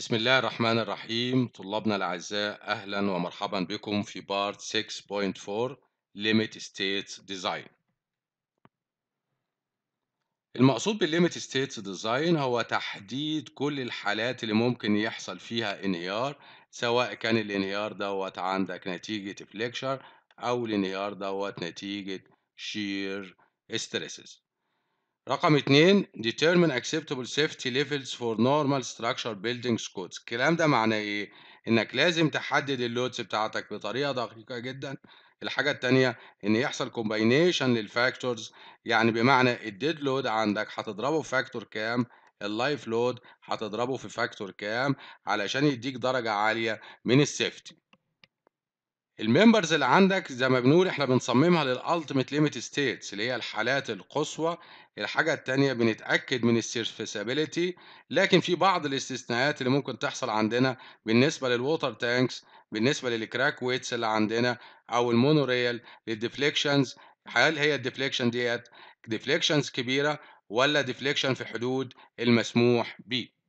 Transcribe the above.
بسم الله الرحمن الرحيم. طلابنا الأعزاء أهلا ومرحبا بكم في part 6.4 Limit States Design. المقصود بال limit states design هو تحديد كل الحالات اللي ممكن يحصل فيها انهيار سواء كان الانهيار دوت عندك نتيجة flexure أو الانهيار دوت نتيجة shear stresses. رقم اتنين determine acceptable safety levels for normal structure buildings codes. الكلام ده معناه إيه؟ انك لازم تحدد ال loads بتاعتك بطريقة دقيقة جدا. الحاجة التانية ان يحصل combination لل factors. يعني بمعنى ال dead load عندك هتضربه في factor كام؟ ال live load هتضربه في factor كام؟ علشان يديك درجة عالية من ال safety ال members اللي عندك زي ما بنقول إحنا بنصممها لل ultimate limit states اللي هي الحالات القصوى. الحاجة الثانية بنتأكد من ال serviceability لكن في بعض الاستثناءات اللي ممكن تحصل عندنا بالنسبة لل water tanks بالنسبة لل crack widths اللي عندنا أو ال monorail لل deflections هل هي ال deflection ديت؟ deflections كبيرة ولا deflection في حدود المسموح بيه؟